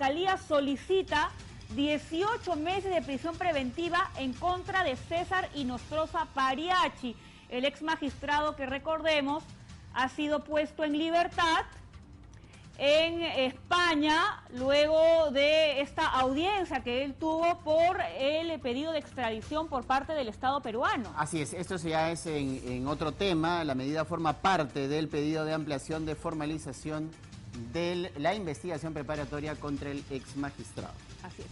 Fiscalía solicita 18 meses de prisión preventiva en contra de César Inostroza Pariachi, el ex magistrado que recordemos ha sido puesto en libertad en España luego de esta audiencia que él tuvo por el pedido de extradición por parte del Estado peruano. Así es, esto ya es en, en otro tema, la medida forma parte del pedido de ampliación de formalización de la investigación preparatoria contra el ex magistrado. Así es.